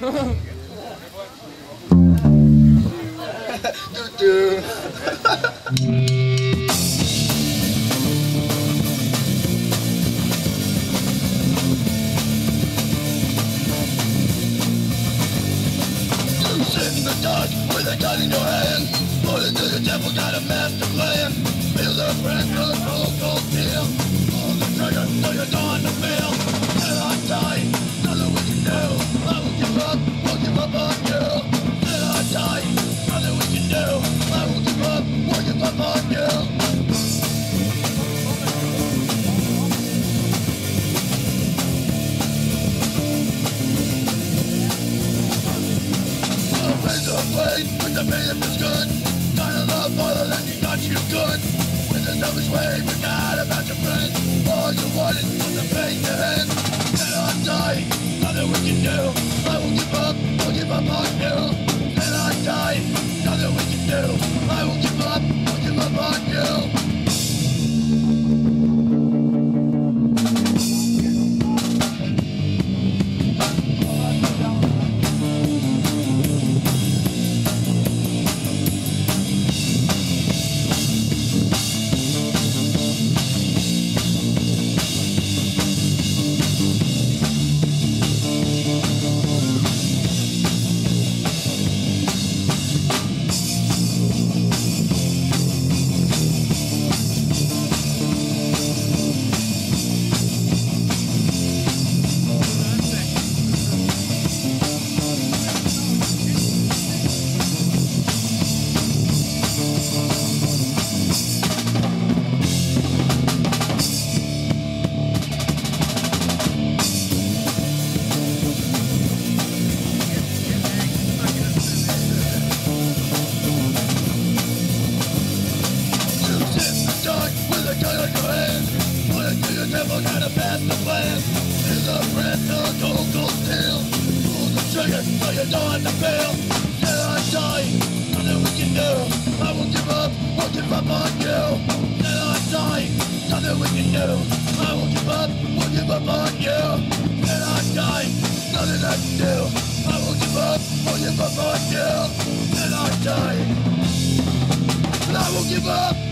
in the dark with a gun in your hand. Put to the devil, got a master plan. Feel the breath of the cold, cold blade with the pain is good. Kind of love more than you thought you could. With a selfish way, forgot about your friends. All you wanted was the pain to end. Then I die, nothing we can do. I will give up, I'll give up on you. Then I die, nothing we can do. I will give up, I'll give up on you. It to your devil, got a master plan. Feel the breath of cold, cold steel. Pull the trigger till you're done to fail. Till I die, nothing we can do. I won't give up, won't give up on you. Till I die, nothing we can do. I won't give up, won't give up on you. Till I die, nothing I can do. I won't give up, won't give up on you. Till I die. I won't give up.